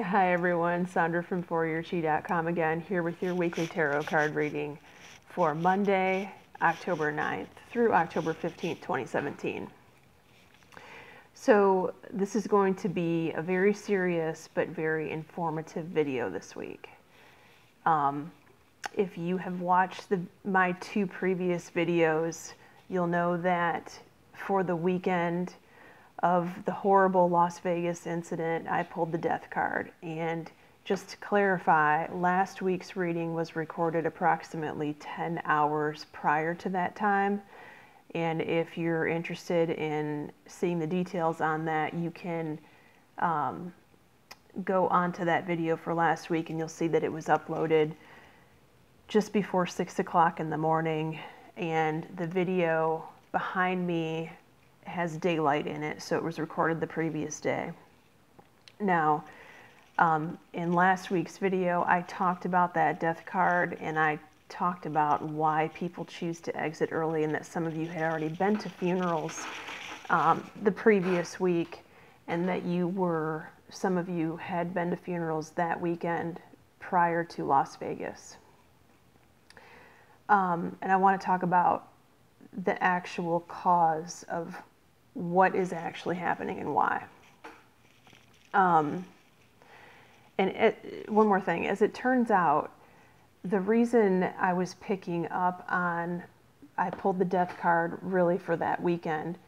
Hi everyone, Sondra from ForYourChi.com again, here with your weekly tarot card reading for Monday, October 9th through October 15th, 2017. So this is going to be a very serious but very informative video this week. Um, if you have watched the, my two previous videos, you'll know that for the weekend, of the horrible Las Vegas incident, I pulled the death card. And just to clarify, last week's reading was recorded approximately 10 hours prior to that time. And if you're interested in seeing the details on that, you can um, go onto that video for last week and you'll see that it was uploaded just before 6 o'clock in the morning. And the video behind me has daylight in it, so it was recorded the previous day. Now, um, in last week's video, I talked about that death card and I talked about why people choose to exit early and that some of you had already been to funerals um, the previous week and that you were, some of you had been to funerals that weekend prior to Las Vegas. Um, and I want to talk about the actual cause of what is actually happening and why. Um, and it, one more thing, as it turns out, the reason I was picking up on, I pulled the death card really for that weekend,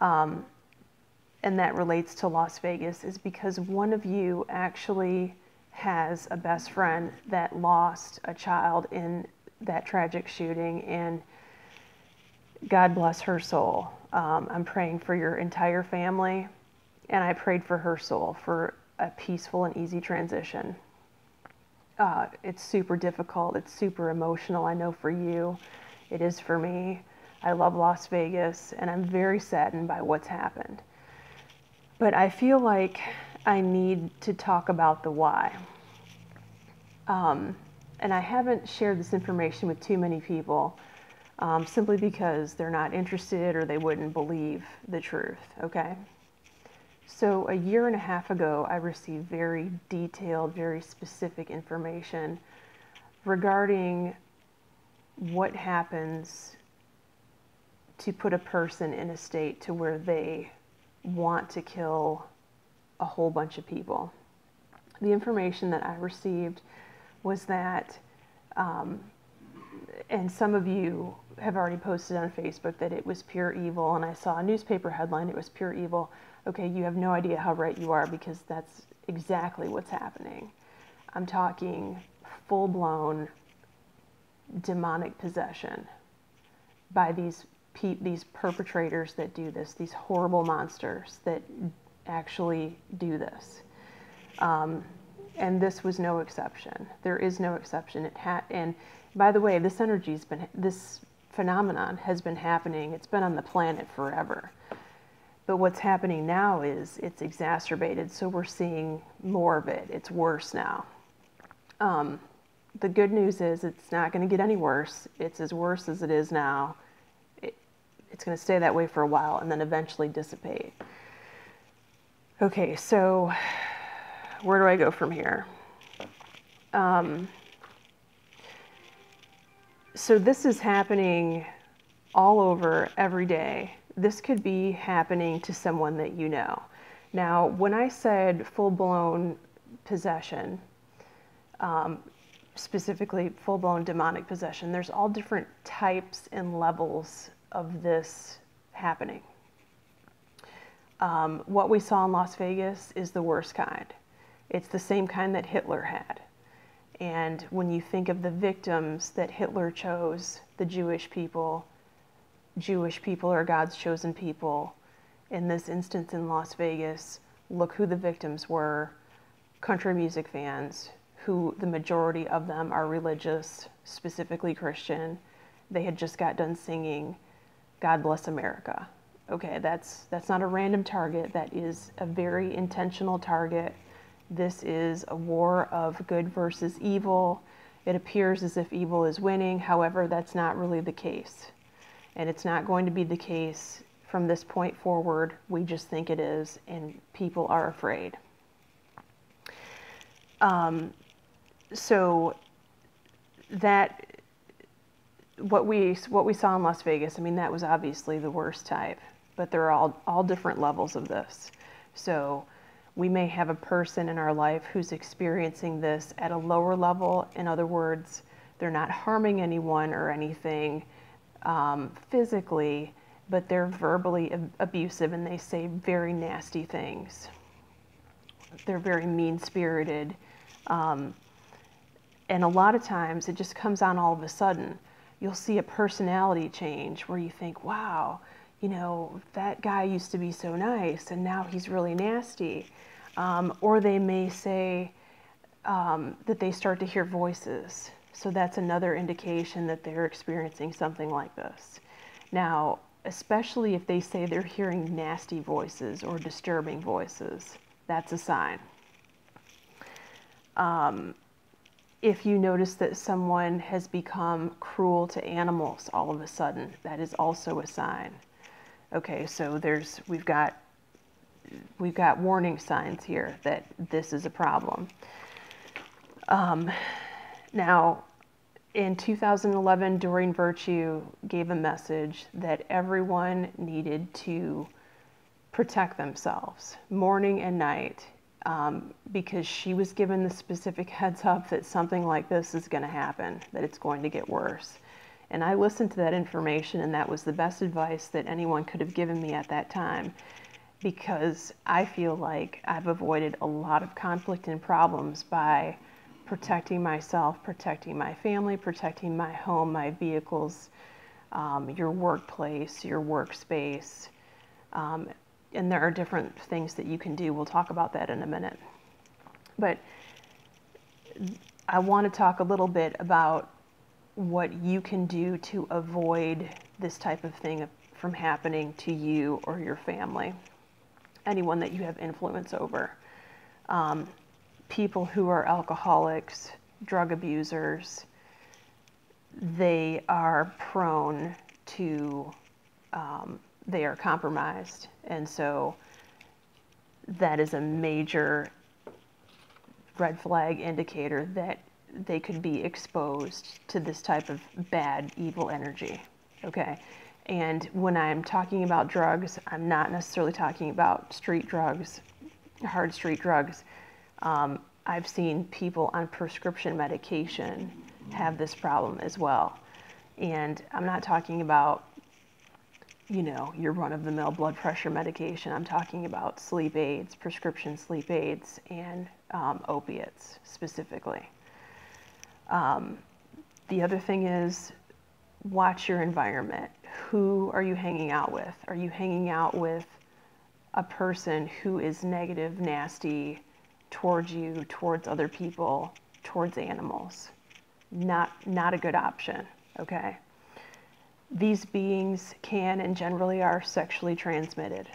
um, and that relates to Las Vegas, is because one of you actually has a best friend that lost a child in that tragic shooting, and God bless her soul. Um, I'm praying for your entire family, and I prayed for her soul for a peaceful and easy transition. Uh, it's super difficult. It's super emotional. I know for you, it is for me. I love Las Vegas, and I'm very saddened by what's happened. But I feel like I need to talk about the why. Um, and I haven't shared this information with too many people um, simply because they're not interested or they wouldn't believe the truth, okay? So, a year and a half ago, I received very detailed, very specific information regarding what happens to put a person in a state to where they want to kill a whole bunch of people. The information that I received was that um, and some of you have already posted on Facebook that it was pure evil, and I saw a newspaper headline, it was pure evil. Okay, you have no idea how right you are because that's exactly what's happening. I'm talking full blown demonic possession by these pe- these perpetrators that do this, these horrible monsters that actually do this. Um, and this was no exception. There is no exception. It had and by the way, this energy's been, this phenomenon has been happening, it's been on the planet forever. But what's happening now is it's exacerbated, so we're seeing more of it. It's worse now. Um, the good news is it's not going to get any worse. It's as worse as it is now. It, it's going to stay that way for a while and then eventually dissipate. Okay, so where do I go from here? Um, so this is happening all over every day. This could be happening to someone that you know. Now, when I said full blown possession, um, specifically full blown demonic possession, there's all different types and levels of this happening. Um, what we saw in Las Vegas is the worst kind. It's the same kind that Hitler had. And when you think of the victims that Hitler chose, the Jewish people, Jewish people are God's chosen people. In this instance in Las Vegas, look who the victims were country music fans, who the majority of them are religious, specifically Christian. They had just got done singing God Bless America. Okay, that's that's not a random target. That is a very intentional target this is a war of good versus evil. It appears as if evil is winning. However, that's not really the case. And it's not going to be the case from this point forward. We just think it is, and people are afraid. Um, so that what we what we saw in Las Vegas, I mean, that was obviously the worst type, but there are all all different levels of this. So we may have a person in our life who's experiencing this at a lower level. In other words, they're not harming anyone or anything um, physically, but they're verbally ab- abusive and they say very nasty things. They're very mean spirited. Um, and a lot of times it just comes on all of a sudden. You'll see a personality change where you think, wow, you know, that guy used to be so nice and now he's really nasty. Um, or they may say um, that they start to hear voices. So that's another indication that they're experiencing something like this. Now, especially if they say they're hearing nasty voices or disturbing voices, that's a sign. Um, if you notice that someone has become cruel to animals all of a sudden, that is also a sign. Okay, so there's we've got we've got warning signs here that this is a problem. Um, now, in 2011, Doreen Virtue gave a message that everyone needed to protect themselves morning and night um, because she was given the specific heads up that something like this is going to happen, that it's going to get worse. And I listened to that information, and that was the best advice that anyone could have given me at that time because I feel like I've avoided a lot of conflict and problems by protecting myself, protecting my family, protecting my home, my vehicles, um, your workplace, your workspace. Um, and there are different things that you can do. We'll talk about that in a minute. But I want to talk a little bit about what you can do to avoid this type of thing from happening to you or your family, anyone that you have influence over. Um, people who are alcoholics, drug abusers, they are prone to um, they are compromised. And so that is a major red flag indicator that they could be exposed to this type of bad, evil energy. Okay. And when I'm talking about drugs, I'm not necessarily talking about street drugs, hard street drugs. Um, I've seen people on prescription medication have this problem as well. And I'm not talking about you know, your run of the mill blood pressure medication. I'm talking about sleep aids, prescription sleep aids, and um, opiates specifically. Um, the other thing is watch your environment. Who are you hanging out with? Are you hanging out with a person who is negative, nasty towards you, towards other people, towards animals? Not, not a good option, okay? these beings can and generally are sexually transmitted.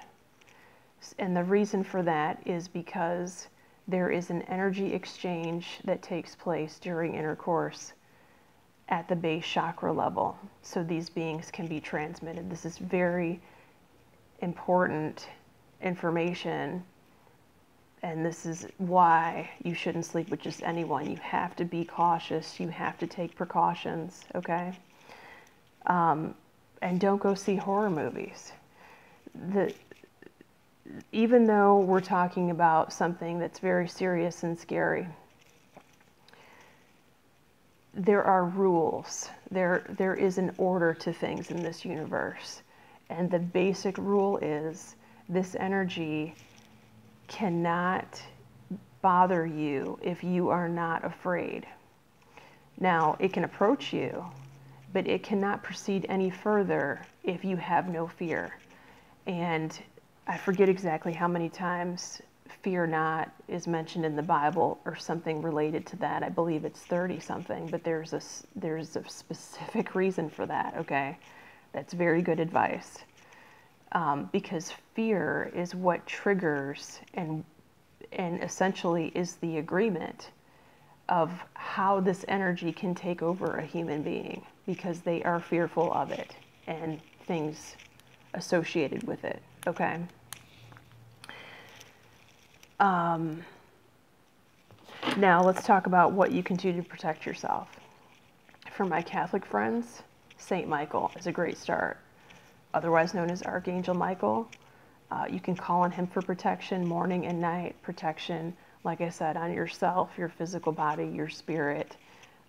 And the reason for that is because there is an energy exchange that takes place during intercourse at the base chakra level. So these beings can be transmitted. This is very important information. And this is why you shouldn't sleep with just anyone. You have to be cautious. You have to take precautions, okay? Um, and don't go see horror movies. The, even though we're talking about something that's very serious and scary, there are rules. There, there is an order to things in this universe. And the basic rule is this energy cannot bother you if you are not afraid. Now, it can approach you, but it cannot proceed any further if you have no fear. And I forget exactly how many times fear not is mentioned in the Bible or something related to that. I believe it's 30 something, but there's a, there's a specific reason for that, okay? That's very good advice. Um, because fear is what triggers and, and essentially is the agreement of how this energy can take over a human being because they are fearful of it and things associated with it. Okay. Um, Now, let's talk about what you can do to protect yourself. For my Catholic friends, St. Michael is a great start, otherwise known as Archangel Michael. Uh, you can call on him for protection morning and night, protection, like I said, on yourself, your physical body, your spirit,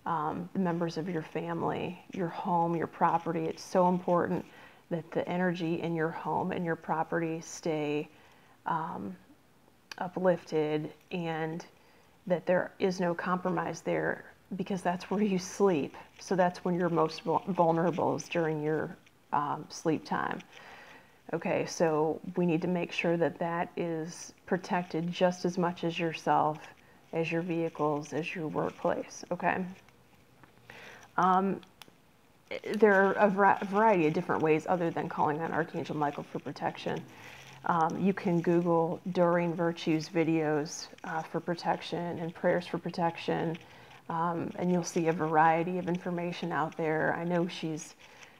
um, the members of your family, your home, your property. It's so important that the energy in your home and your property stay um, uplifted and that there is no compromise there because that's where you sleep. So that's when you're most vulnerable is during your um, sleep time. Okay, so we need to make sure that that is protected just as much as yourself, as your vehicles, as your workplace. Okay. Um, there are a variety of different ways other than calling on Archangel Michael for protection. Um, you can Google Doreen Virtue's videos uh, for protection and prayers for protection, um, and you'll see a variety of information out there. I know she's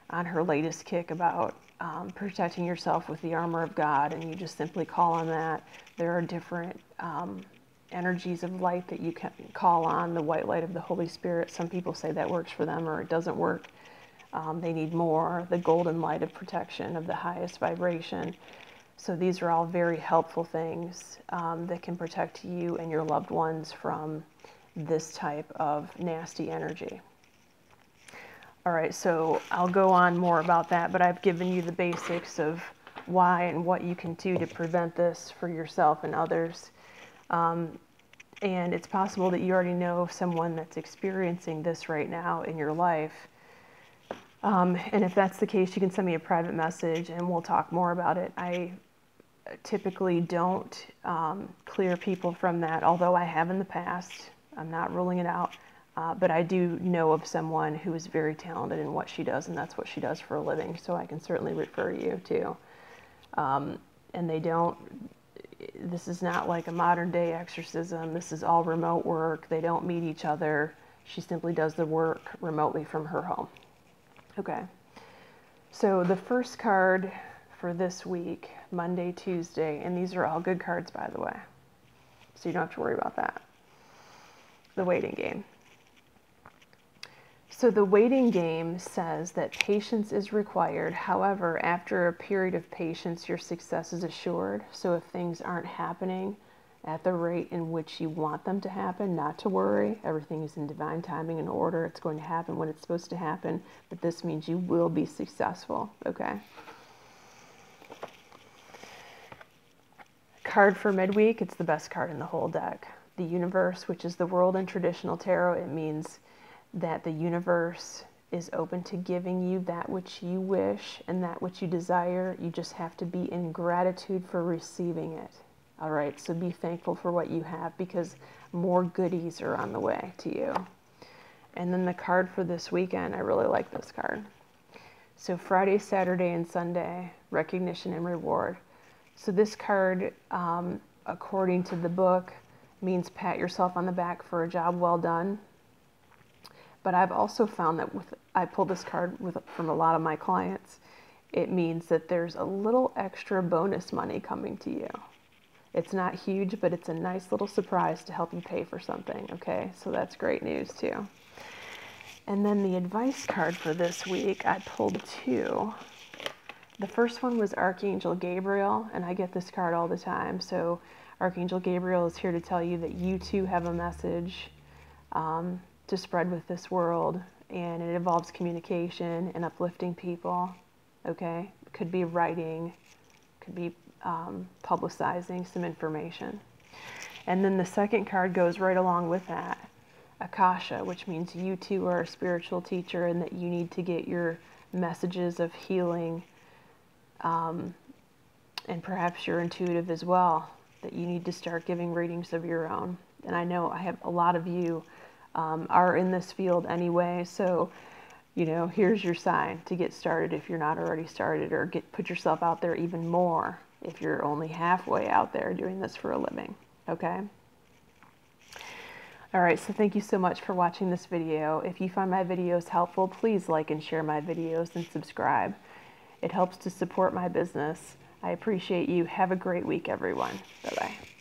on her latest kick about um, protecting yourself with the armor of God, and you just simply call on that. There are different um, energies of light that you can call on, the white light of the Holy Spirit. Some people say that works for them or it doesn't work. Um, they need more, the golden light of protection of the highest vibration. So these are all very helpful things um, that can protect you and your loved ones from this type of nasty energy. All right, so I'll go on more about that, but I've given you the basics of why and what you can do to prevent this for yourself and others. Um, and it's possible that you already know someone that's experiencing this right now in your life. Um, and if that's the case, you can send me a private message and we'll talk more about it. I typically don't um, clear people from that, although I have in the past. I'm not ruling it out. Uh, but I do know of someone who is very talented in what she does, and that's what she does for a living. So I can certainly refer you to. Um, and they don't, this is not like a modern day exorcism. This is all remote work. They don't meet each other. She simply does the work remotely from her home. Okay. So the first card for this week, Monday, Tuesday, and these are all good cards, by the way. So you don't have to worry about that. The waiting game. So the waiting game says that patience is required. However, after a period of patience, your success is assured. So if things aren't happening at the rate in which you want them to happen, not to worry. Everything is in divine timing and order. It's going to happen when it's supposed to happen. But this means you will be successful, okay? Card for midweek, it's the best card in the whole deck. The universe, which is the world in traditional tarot, it means that the universe is open to giving you that which you wish and that which you desire. You just have to be in gratitude for receiving it. All right, so be thankful for what you have because more goodies are on the way to you. And then the card for this weekend, I really like this card. So Friday, Saturday, and Sunday, recognition and reward. So this card, um, according to the book, means pat yourself on the back for a job well done but I've also found that with I pull this card with from a lot of my clients, it means that there's a little extra bonus money coming to you. It's not huge, but it's a nice little surprise to help you pay for something, okay? So that's great news too. And then the advice card for this week, I pulled two. The first one was Archangel Gabriel, and I get this card all the time. So Archangel Gabriel is here to tell you that you too have a message. Um, to spread with this world and it involves communication and uplifting people okay could be writing could be um, publicizing some information and then the second card goes right along with that akasha which means you too are a spiritual teacher and that you need to get your messages of healing um, and perhaps you're intuitive as well that you need to start giving readings of your own and i know i have a lot of you um, are in this field anyway. So, you know, here's your sign to get started if you're not already started, or get put yourself out there even more if you're only halfway out there doing this for a living. Okay. All right, so thank you so much for watching this video. If you find my videos helpful, please like and share my videos and subscribe. It helps to support my business. I appreciate you. Have a great week, everyone. Bye-bye.